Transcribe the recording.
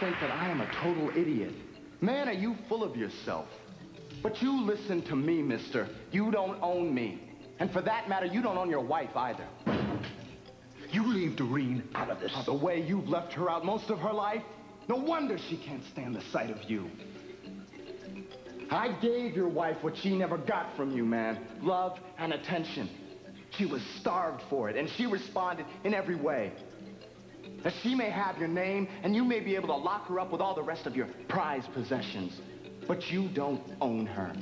think that I am a total idiot. Man, are you full of yourself. But you listen to me, mister. You don't own me. And for that matter, you don't own your wife either. You leave Doreen out of this. The way you've left her out most of her life, no wonder she can't stand the sight of you. I gave your wife what she never got from you, man. Love and attention. She was starved for it, and she responded in every way. That she may have your name, and you may be able to lock her up with all the rest of your prized possessions. But you don't own her.